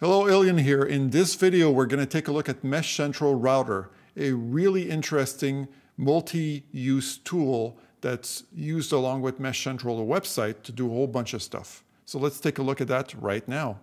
Hello, Ylian here. In this video, we're going to take a look at MeshCentral Router, a really interesting multi-use tool that's used along with MeshCentral, the website, to do a whole bunch of stuff. So let's take a look at that right now.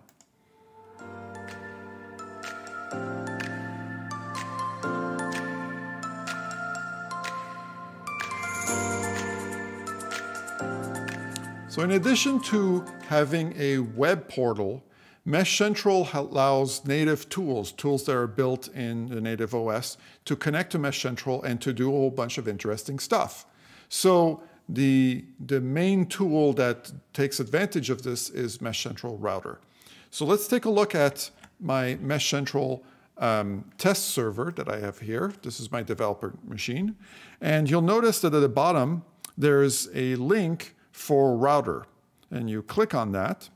So in addition to having a web portal MeshCentral allows native tools, tools that are built in the native OS, to connect to MeshCentral and to do a whole bunch of interesting stuff. So the, the main tool that takes advantage of this is MeshCentral Router. So let's take a look at my MeshCentral um, test server that I have here. This is my developer machine. And you'll notice that at the bottom, there's a link for router. And you click on that.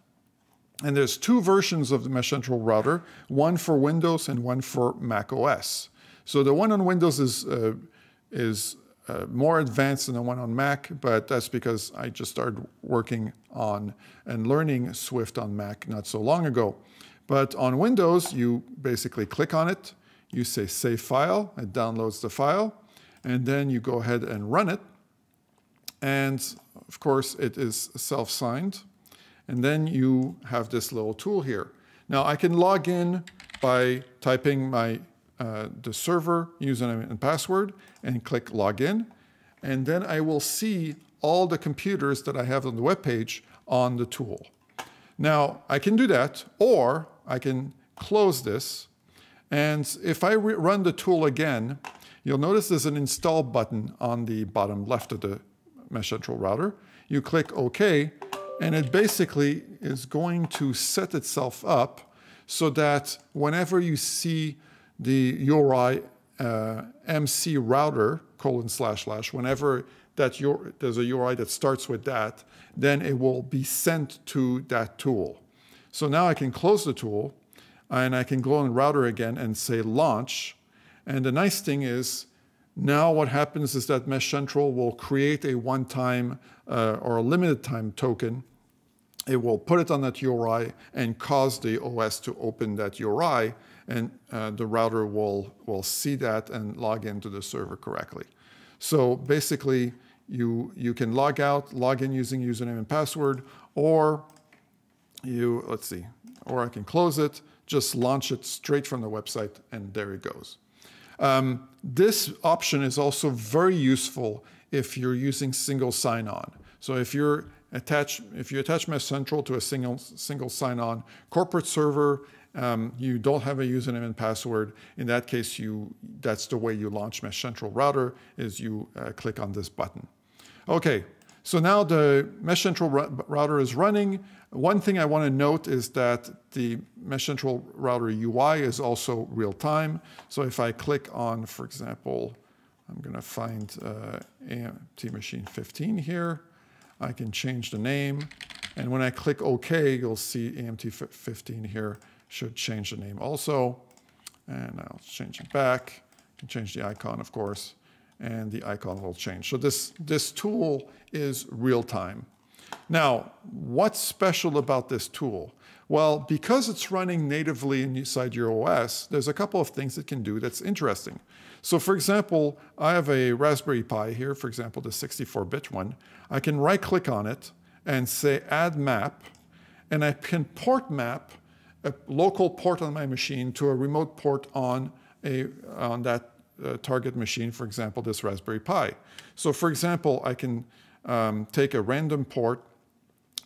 And there's two versions of the MeshCentral router, one for Windows and one for Mac OS. So the one on Windows is, uh, is uh, more advanced than the one on Mac, but that's because I just started working on and learning Swift on Mac not so long ago. But on Windows, you basically click on it, you say save file, it downloads the file, and then you go ahead and run it. And of course, it is self-signed. And then you have this little tool here. Now I can log in by typing my uh, the server username and password and click login. And then I will see all the computers that I have on the web page on the tool. Now I can do that or I can close this. And if I run the tool again, you'll notice there's an install button on the bottom left of the MeshCentral router. You click OK and it basically is going to set itself up so that whenever you see the URI uh, MC router colon slash slash, whenever that your, there's a URI that starts with that, then it will be sent to that tool. So now I can close the tool and I can go on router again and say launch. And the nice thing is now what happens is that MeshCentral will create a one-time uh, or a limited time token it will put it on that URI and cause the OS to open that URI, and uh, the router will, will see that and log into the server correctly. So basically, you, you can log out, log in using username and password, or you, let's see, or I can close it, just launch it straight from the website, and there it goes. Um, this option is also very useful if you're using single sign-on. So if you're attach, if you attach MeshCentral to a single, single sign-on corporate server, um, you don't have a username and password. In that case, you, that's the way you launch MeshCentral Router, is you uh, click on this button. Okay, so now the MeshCentral Router is running. One thing I want to note is that the MeshCentral Router UI is also real time. So if I click on, for example, I'm going to find uh, AMT machine 15 here. I can change the name. And when I click OK, you'll see AMT15 here should change the name also. And I'll change it back. Can change the icon, of course, and the icon will change. So this, this tool is real time. Now, what's special about this tool? Well, because it's running natively inside your OS, there's a couple of things it can do that's interesting. So for example, I have a Raspberry Pi here, for example, the 64-bit one. I can right-click on it and say Add Map, and I can port map a local port on my machine to a remote port on, a, on that uh, target machine, for example, this Raspberry Pi. So for example, I can um, take a random port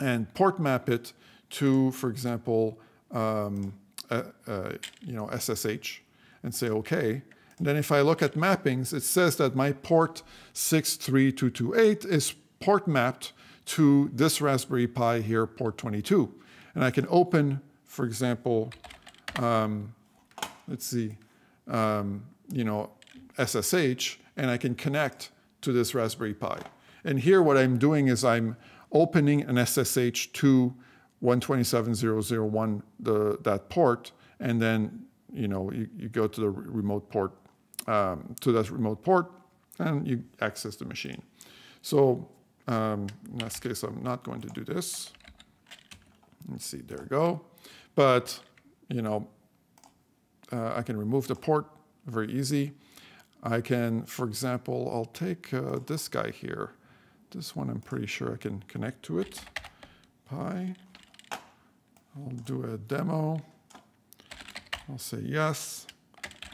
and port map it to, for example, um, you know, SSH and say, okay, and then if I look at mappings, it says that my port 63228 is port mapped to this Raspberry Pi here, port 22. And I can open, for example, um, let's see, um, you know, SSH, and I can connect to this Raspberry Pi. And here what I'm doing is I'm opening an SSH to 127.0.0.1, the, that port, and then you know you, you go to the remote port um, to that remote port and you access the machine. So um, in this case, I'm not going to do this. Let's see, there we go. But you know, uh, I can remove the port very easy. I can, for example, I'll take uh, this guy here. This one I'm pretty sure I can connect to it. Pi. I'll do a demo. I'll say yes,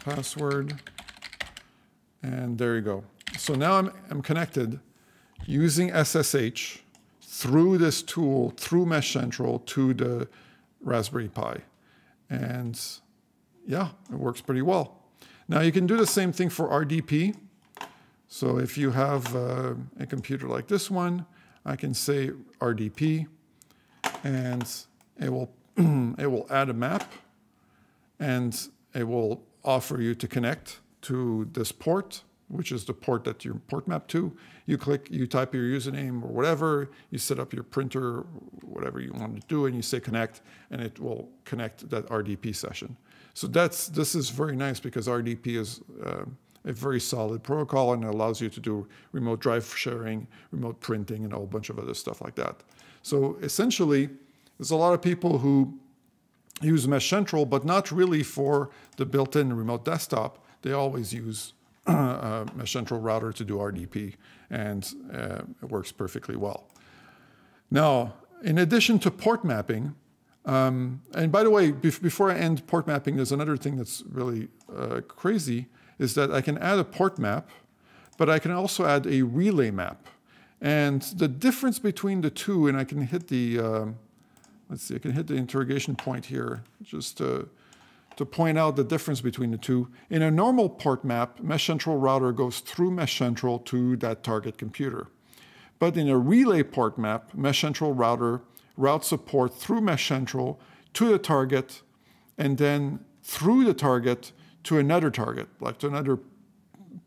password, and there you go. So now I'm, I'm connected using SSH through this tool, through MeshCentral to the Raspberry Pi. And yeah, it works pretty well. Now you can do the same thing for RDP. So if you have uh, a computer like this one, I can say RDP and it will, it will add a map and it will offer you to connect to this port which is the port that you port map to. You click, you type your username or whatever, you set up your printer, whatever you want to do, and you say connect, and it will connect that RDP session. So that's this is very nice because RDP is uh, a very solid protocol and it allows you to do remote drive sharing, remote printing, and a whole bunch of other stuff like that. So essentially, there's a lot of people who use MeshCentral, but not really for the built-in remote desktop. They always use uh, a central router to do RDP, and uh, it works perfectly well. Now, in addition to port mapping, um, and by the way, before I end port mapping, there's another thing that's really uh, crazy, is that I can add a port map, but I can also add a relay map. And the difference between the two, and I can hit the, uh, let's see, I can hit the interrogation point here, just to to point out the difference between the two. In a normal port map, MeshCentral router goes through MeshCentral to that target computer. But in a relay port map, MeshCentral router routes a port through MeshCentral to the target and then through the target to another target, like to another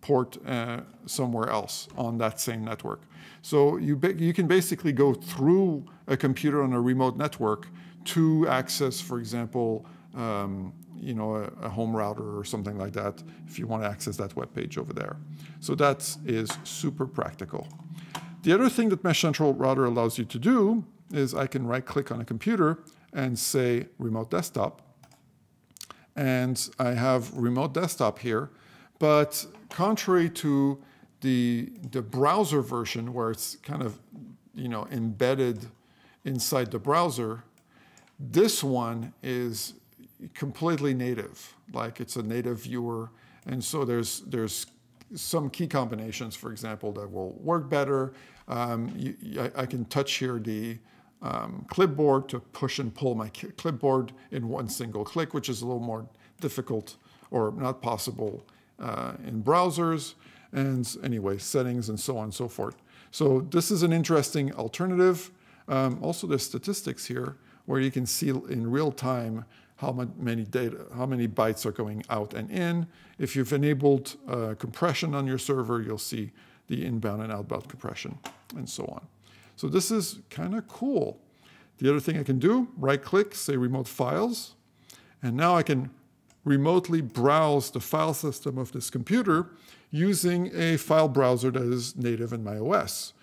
port uh, somewhere else on that same network. So you, you can basically go through a computer on a remote network to access, for example, um, you know, a, a, home router or something like that if you want to access that web page over there. So that is super practical. The other thing that MeshCentral Router allows you to do is I can right click on a computer and say remote desktop. And I have remote desktop here, but contrary to the, the browser version where it's kind of, you know, embedded inside the browser, this one is completely native, like it's a native viewer. And so there's, there's some key combinations, for example, that will work better. Um, you, I, I, can touch here the um, clipboard to push and pull my clipboard in one single click, which is a little more difficult or not possible uh, in browsers. And anyway, settings and so on and so forth. So this is an interesting alternative. Um, also, there's statistics here where you can see in real time how many data, how many bytes are going out and in. If you've enabled uh, compression on your server, you'll see the inbound and outbound compression and so on. So this is kind of cool. The other thing I can do, right click, say remote files, and now I can remotely browse the file system of this computer using a file browser that is native in my OS.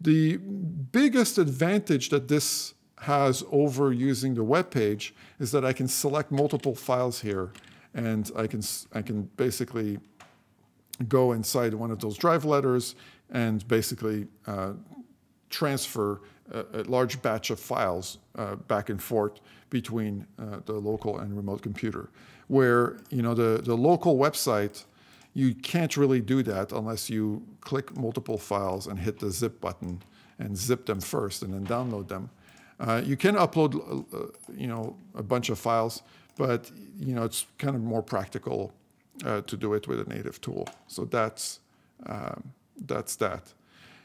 The biggest advantage that this has over using the web page is that I can select multiple files here and I can, I can basically go inside one of those drive letters and basically uh, transfer a, a, large batch of files uh, back and forth between uh, the local and remote computer. Where you know the, the local website, you can't really do that unless you click multiple files and hit the zip button and zip them first and then download them. Uh, you can upload, uh, uh, you know, a bunch of files, but you know it's kind of more practical uh, to do it with a native tool. So that's um, that's that.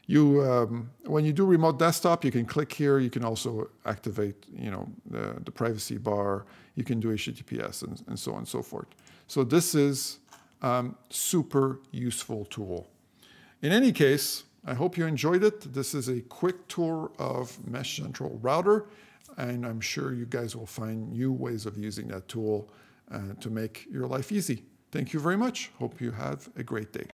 You um, when you do remote desktop, you can click here. You can also activate, you know, the, the privacy bar. You can do HTTPS and, and so on and so forth. So this is um, super useful tool. In any case, I hope you enjoyed it. This is a quick tour of MeshCentral Router, and I'm sure you guys will find new ways of using that tool uh, to make your life easy. Thank you very much. Hope you have a great day.